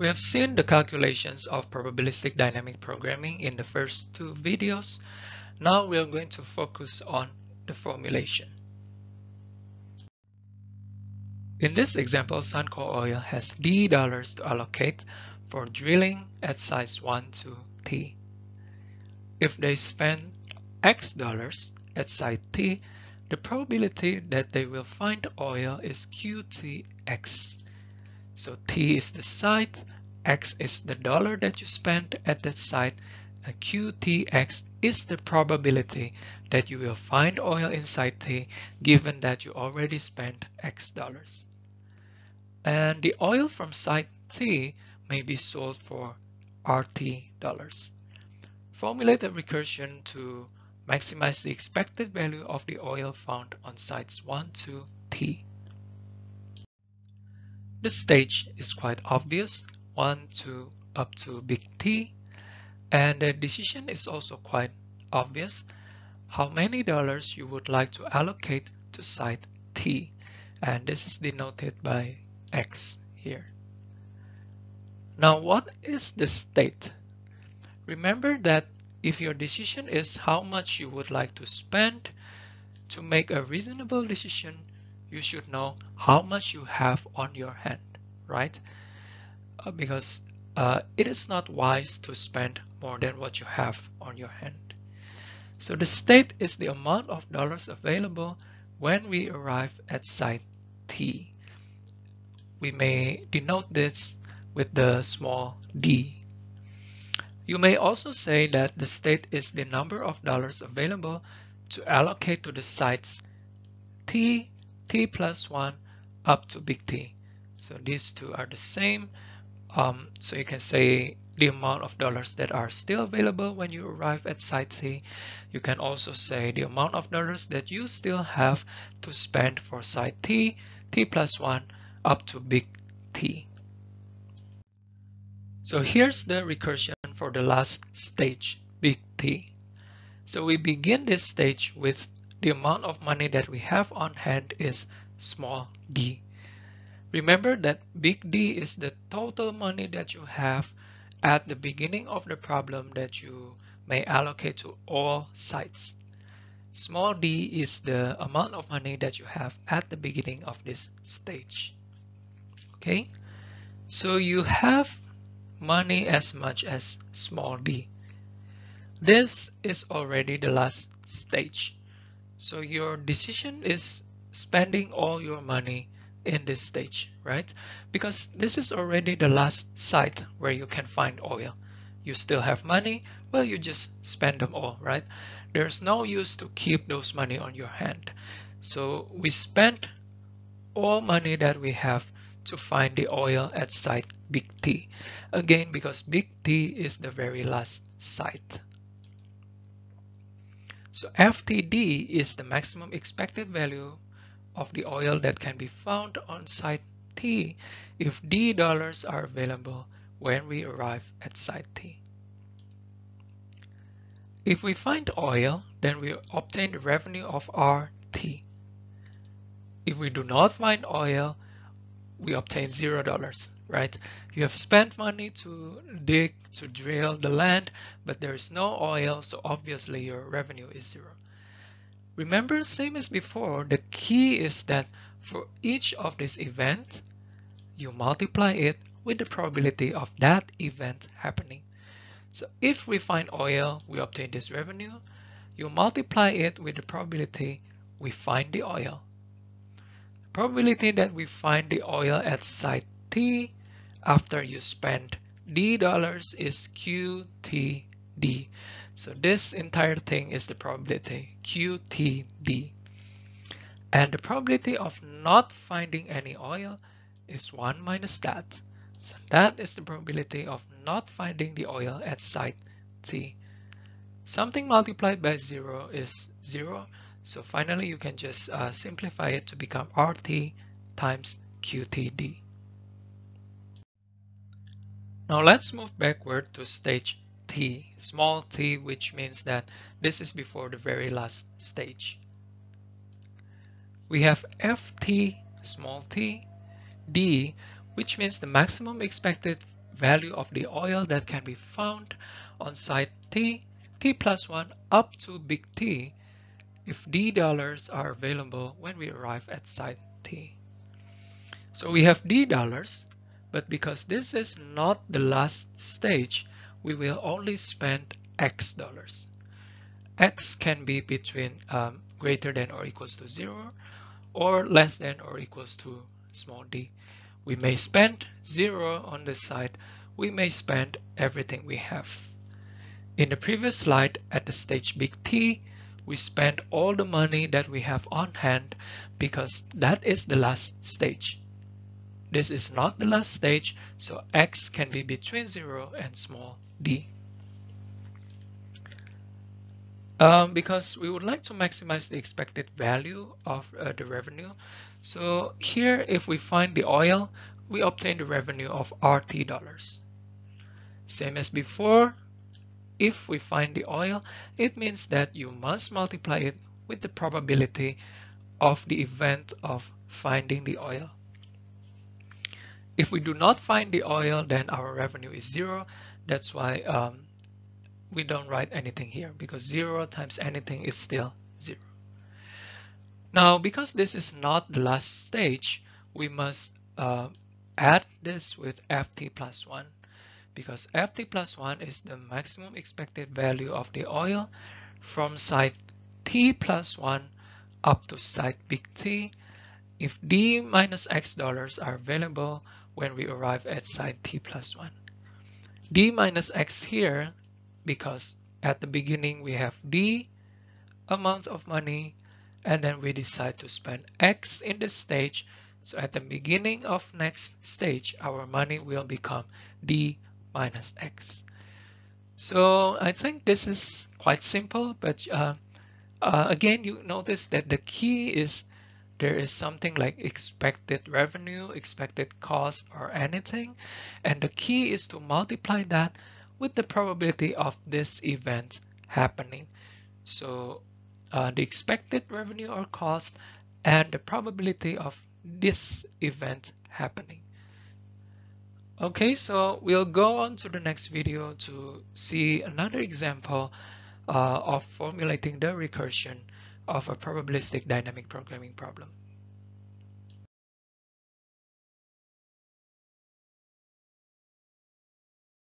We have seen the calculations of probabilistic dynamic programming in the first two videos. Now we are going to focus on the formulation. In this example, Sunco Oil has D dollars to allocate for drilling at sites 1 to T. If they spend X dollars at site T, the probability that they will find oil is QTX. So T is the site, X is the dollar that you spent at that site, and QTX is the probability that you will find oil inside T given that you already spent X dollars. And the oil from site T may be sold for RT dollars. Formulate a recursion to maximize the expected value of the oil found on sites 1 to T. The stage is quite obvious, 1 to up to big T, and the decision is also quite obvious, how many dollars you would like to allocate to site T, and this is denoted by X here. Now what is the state? Remember that if your decision is how much you would like to spend to make a reasonable decision, you should know how much you have on your hand, right? Uh, because uh, it is not wise to spend more than what you have on your hand. So the state is the amount of dollars available when we arrive at site T. We may denote this with the small d you may also say that the state is the number of dollars available to allocate to the sites T, T plus 1 up to big T. So these two are the same. Um, so you can say the amount of dollars that are still available when you arrive at site T. You can also say the amount of dollars that you still have to spend for site T, T plus 1 up to big T. So here's the recursion for the last stage, big T. So we begin this stage with the amount of money that we have on hand is small d. Remember that big D is the total money that you have at the beginning of the problem that you may allocate to all sites. Small d is the amount of money that you have at the beginning of this stage. Okay, so you have money as much as small d. This is already the last stage. So your decision is spending all your money in this stage, right? Because this is already the last site where you can find oil. You still have money, well, you just spend them all, right? There's no use to keep those money on your hand. So we spent all money that we have to find the oil at site big T. Again, because big T is the very last site. So FTD is the maximum expected value of the oil that can be found on site T if D dollars are available when we arrive at site T. If we find oil, then we obtain the revenue of RT. If we do not find oil, we obtain zero dollars, right? You have spent money to dig, to drill the land, but there is no oil, so obviously your revenue is zero. Remember, same as before, the key is that for each of this event, you multiply it with the probability of that event happening. So if we find oil, we obtain this revenue. You multiply it with the probability we find the oil The probability that we find the oil at site T after you spend D dollars is QTD. So this entire thing is the probability QTD. And the probability of not finding any oil is 1 minus that. So that is the probability of not finding the oil at site T. Something multiplied by 0 is 0 so finally, you can just uh, simplify it to become RT times QTD. Now let's move backward to stage T, small t, which means that this is before the very last stage. We have Ft, small t, D, which means the maximum expected value of the oil that can be found on site T, T plus 1 up to big T if D dollars are available when we arrive at site T. So we have D dollars, but because this is not the last stage, we will only spend X dollars. X can be between um, greater than or equals to 0 or less than or equals to small d. We may spend 0 on this side. We may spend everything we have. In the previous slide at the stage big T, we spend all the money that we have on hand because that is the last stage. This is not the last stage, so x can be between 0 and small d. Um, because we would like to maximize the expected value of uh, the revenue. So here, if we find the oil, we obtain the revenue of RT dollars. Same as before, if we find the oil, it means that you must multiply it with the probability of the event of finding the oil. If we do not find the oil, then our revenue is zero. That's why um, we don't write anything here because zero times anything is still zero. Now, because this is not the last stage, we must uh, add this with ft plus 1 because ft plus 1 is the maximum expected value of the oil from site t plus 1 up to site big T if d minus x dollars are available when we arrive at site t plus 1. d minus x here because at the beginning we have d amount of money and then we decide to spend x in this stage so at the beginning of next stage our money will become d minus x. So I think this is quite simple, but uh, uh, again, you notice that the key is there is something like expected revenue, expected cost, or anything. And the key is to multiply that with the probability of this event happening. So uh, the expected revenue or cost and the probability of this event happening. Okay, so we'll go on to the next video to see another example uh, of formulating the recursion of a probabilistic dynamic programming problem.